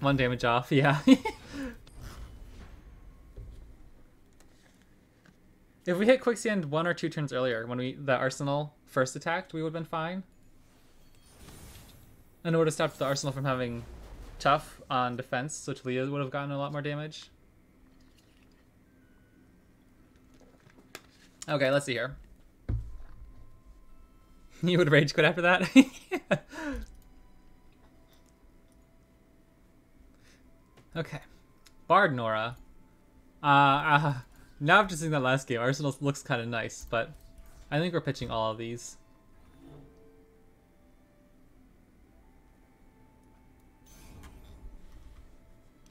One damage off, yeah. if we hit quicksand one or two turns earlier when we the arsenal first attacked, we would have been fine. And it would have stopped the arsenal from having tough on defense, so Taliyah would have gotten a lot more damage. Okay, let's see here. You would rage quit after that? okay. Bard Norra. Uh, uh, now after seeing that last game, Arsenal looks kind of nice, but I think we're pitching all of these.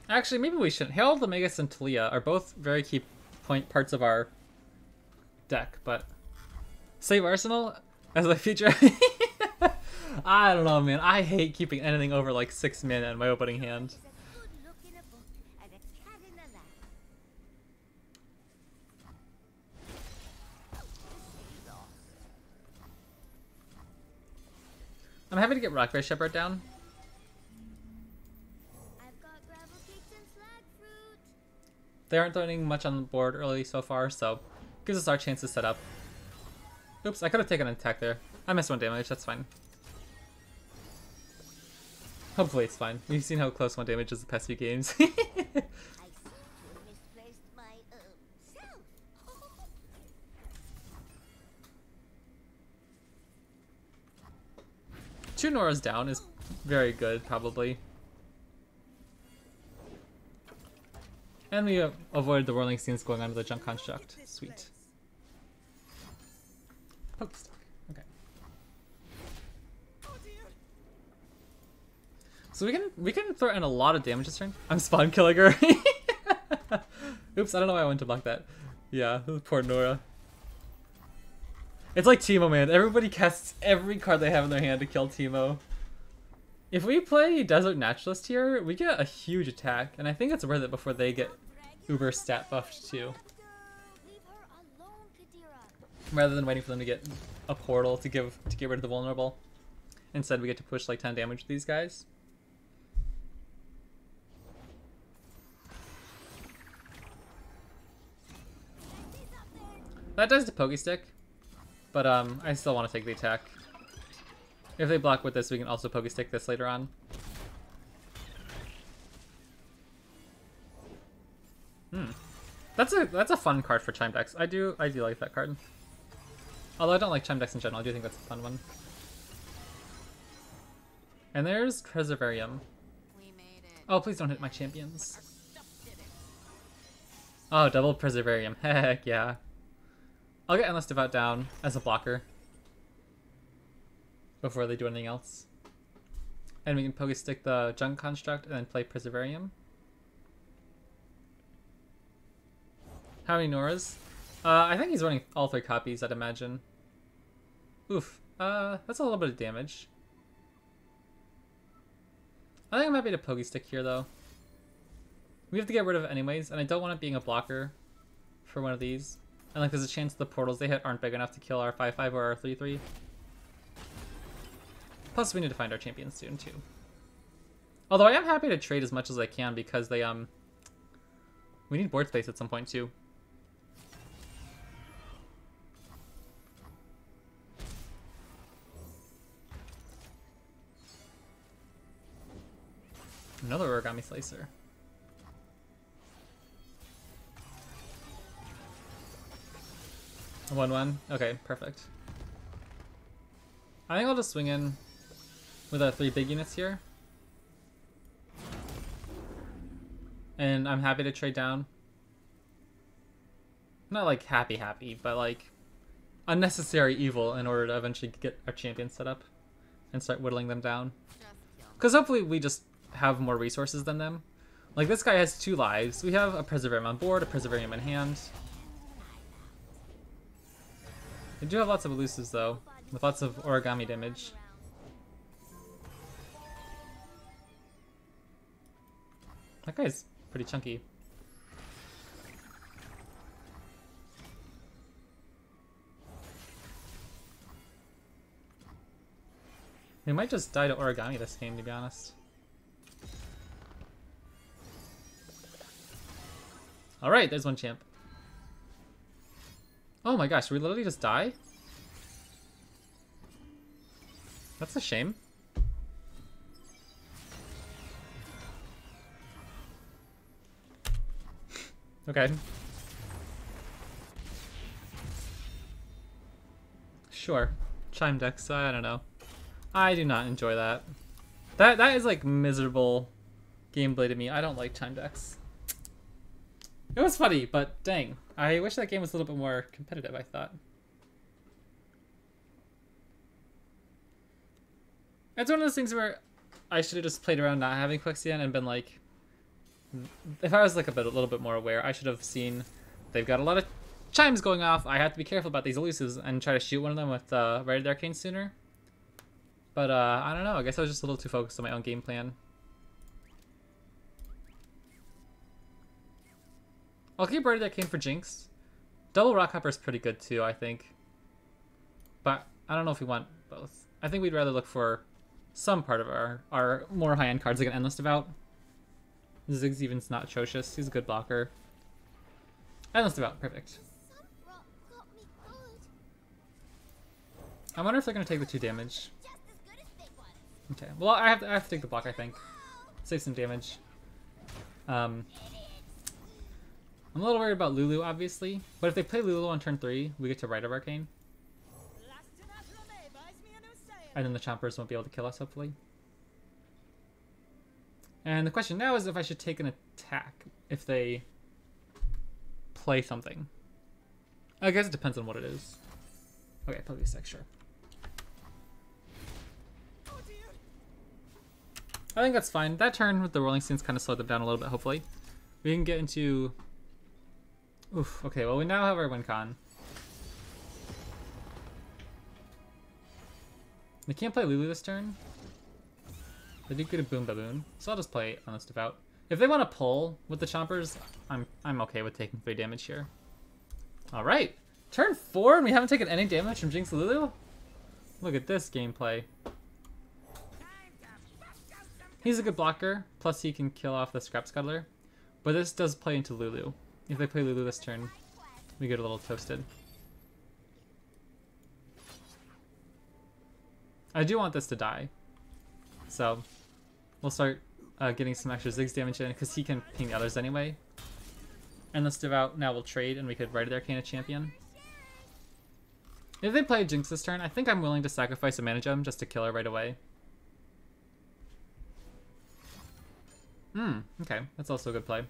Actually, maybe we shouldn't. Herald, Omegas, and Taliyah are both very key point parts of our deck, but save Arsenal as my future. I don't know, man. I hate keeping anything over like six mana in my opening hand. Is a good look in a book and a cat in a lap. I'm happy to get Rockbear Shepherd down. They aren't throwing much on the board early so far, so gives us our chance to set up. Oops, I could have taken an attack there. I missed one damage, that's fine. Hopefully it's fine. We've seen how close one damage is the past few games. Two Norra's down is very good, probably. And we avoided the whirling scenes going on to the junk construct. Sweet. place. Pokestock. Okay. So we can we can throw in a lot of damage this turn. I'm spawn killing her. Oops, I don't know why I went to block that. Yeah, poor Norra. It's like Teemo, man. Everybody casts every card they have in their hand to kill Teemo. If we play Desert Naturalist here, we get a huge attack, and I think it's worth it before they get uber stat buffed too. Rather than waiting for them to get a portal to give to get rid of the vulnerable. Instead, we get to push like 10 damage to these guys. That does the Pokey Stick, but um, I still want to take the attack. If they block with this, we can also Pokey Stick this later on. Hmm. That's a that's a fun card for Chime decks. I do I do like that card. Although I don't like Chime decks in general, I do think that's a fun one. And there's Preservarium. We made it. Oh, please don't hit my champions. Oh, double Preservarium. Heck yeah. I'll get Endless Devout down as a blocker. Before they do anything else. And we can Poke Stick the Junk Construct and then play Preservarium. How many Norras? Uh, I think he's running all three copies, I'd imagine. Oof. Uh, that's a little bit of damage. I think I'm happy to Poke Stick here, though. We have to get rid of it anyways, and I don't want it being a blocker for one of these. And like, there's a chance the portals they hit aren't big enough to kill our 5-5 or our 3-3. Plus, we need to find our champions soon, too. Although I am happy to trade as much as I can because they, um... We need board space at some point, too. Another origami slicer. One one. Okay, perfect. I think I'll just swing in with our three big units here. And I'm happy to trade down. Not like happy happy, but like unnecessary evil in order to eventually get our champions set up and start whittling them down. Because hopefully we just have more resources than them. Like this guy has two lives. We have a Preservarium on board, a Preservarium in hand. We do have lots of elusives though, with lots of origami damage. That guy's pretty chunky. We might just die to origami this game, to be honest. Alright, there's one champ. Oh my gosh, we literally just die? That's a shame. Okay. Sure. Chime decks, I don't know. I do not enjoy that. That that is like miserable gameplay to me. I don't like chime decks. It was funny, but dang. I wish that game was a little bit more competitive, I thought. It's one of those things where I should have just played around not having Quixian and been like, if I was like a bit, a little bit more aware, I should have seen they've got a lot of chimes going off. I have to be careful about these elusives and try to shoot one of them with uh, the Arcane sooner. But uh, I don't know. I guess I was just a little too focused on my own game plan. I'll keep Rite of Arcane for Jinx. Double Rockhopper is pretty good too, I think. But I don't know if we want both. I think we'd rather look for some part of our, our more high-end cards like an Endless Devout. Ziggs even's not atrocious. He's a good blocker. And that's about perfect. I wonder if they're going to take the two damage. Okay, well, I have to, I have to take the block, I think. Save some damage. Um, I'm a little worried about Lulu, obviously. But if they play Lulu on turn 3, we get to Rite of Arcane. And then the Chompers won't be able to kill us, hopefully. And the question now is if I should take an attack if they play something. I guess it depends on what it is. Okay, play this sure. I think that's fine. That turn with the Roiling Sands kind of slowed them down a little bit, hopefully. We can get into... Oof, okay, well we now have our win con. They can't play Lulu this turn. They do get a Boom Baboon, so I'll just play Endless Devout. If they want to pull with the Chompers, I'm I'm okay with taking 3 damage here. Alright, turn 4 and we haven't taken any damage from Jinx Lulu? Look at this gameplay. He's a good blocker, plus he can kill off the Scrap Scuttler. But this does play into Lulu. If they play Lulu this turn, we get a little toasted. I do want this to die. So, we'll start uh, getting some extra Ziggs damage in, because he can ping the others anyway. And let's Devout now we'll trade, and we could Rite of Arcana champion. If they play Jinx this turn, I think I'm willing to sacrifice a mana gem just to kill her right away. Hmm, okay, that's also a good play.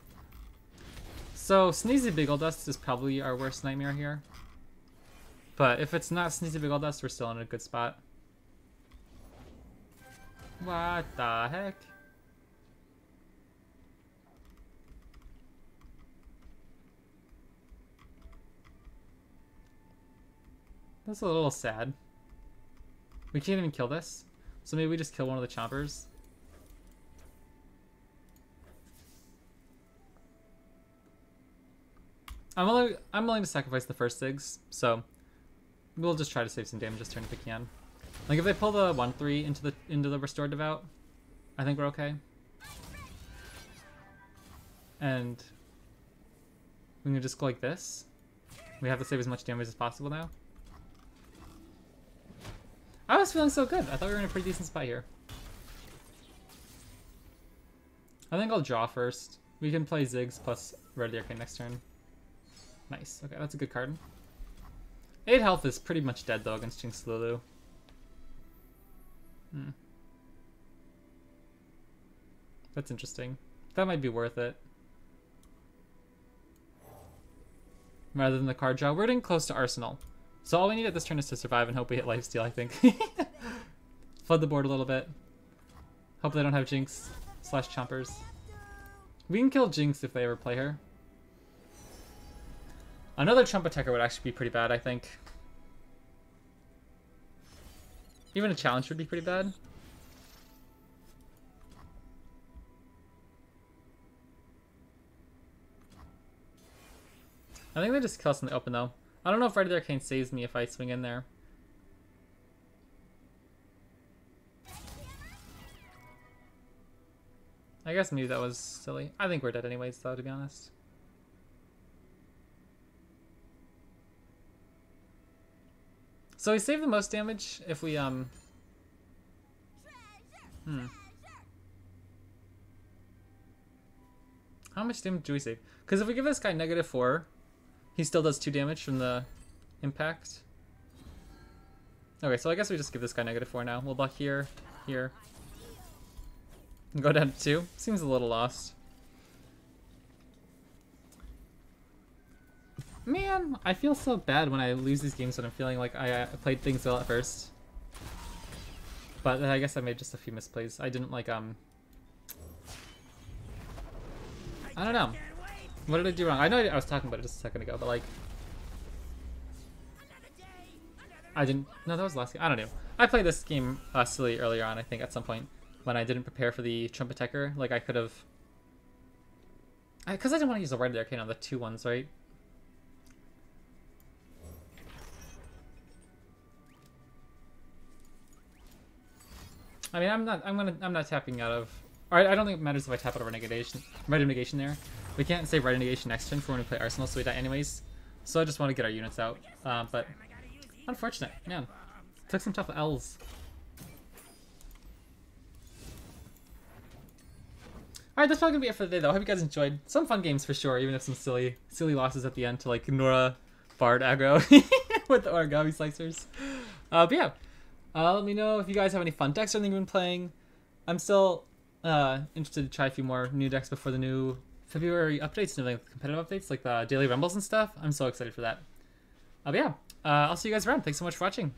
So, Sneezy Biggledust is probably our worst nightmare here. But if it's not Sneezy Biggledust, we're still in a good spot. What the heck? That's a little sad. We can't even kill this. So maybe we just kill one of the chompers. I'm willing, I'm willing to sacrifice the first Ziggs, so we'll just try to save some damage this turn if we can. Like if they pull the one three into the into the restored devout, I think we're okay. And we can just go like this. We have to save as much damage as possible now. I was feeling so good. I thought we were in a pretty decent spot here. I think I'll draw first. We can play Ziggs plus Red Arcane next turn. Nice. Okay, that's a good card. 8 health is pretty much dead though against Jinx Lulu. Hmm. That's interesting. That might be worth it. Rather than the card draw. We're getting close to Arsenal. So all we need at this turn is to survive and hope we hit lifesteal, I think. Flood the board a little bit. Hope they don't have Jinx slash Chompers. We can kill Jinx if they ever play her. Another Trump attacker would actually be pretty bad, I think. Even a challenge would be pretty bad. I think they just kill us in the open though. I don't know if the Arcane saves me if I swing in there. I guess maybe that was silly. I think we're dead anyways though, to be honest. So we save the most damage if we um. Hmm. How much damage do we save? Because if we give this guy negative four, he still does two damage from the impact. Okay, so I guess we just give this guy negative four now. We'll block here, here. And go down to two. Seems a little lost. Man, I feel so bad when I lose these games when I'm feeling like I, played things well at first. But I guess I made just a few misplays. I didn't like, um... I don't know. What did I do wrong? I know I was talking about it just a second ago, but like... I didn't... No, that was last game. I don't know. I played this game uh, silly earlier on, I think, at some point. When I didn't prepare for the Trumpet. Like, I could have... Because I, I, didn't want to use the Red Arcane on the two ones, right? I mean, I'm not. I'm gonna. I'm not tapping out of. Alright, I don't think it matters if I tap out of Renegation. Rite of Negation there. We can't save Rite of Negation next turn for when we play Arsenal, so we die anyways. So I just want to get our units out. Uh, but unfortunate, man. Took some tough L's. Alright, that's probably gonna be it for the day though. I hope you guys enjoyed. Some fun games for sure, even if some silly silly losses at the end to like Norra Bard aggro with the origami slicers. Uh, but yeah. Uh, let me know if you guys have any fun decks or anything you've been playing. I'm still uh, interested to try a few more new decks before the new February updates and like competitive updates, like the daily rumbles and stuff. I'm so excited for that. Uh, but yeah, uh, I'll see you guys around. Thanks so much for watching.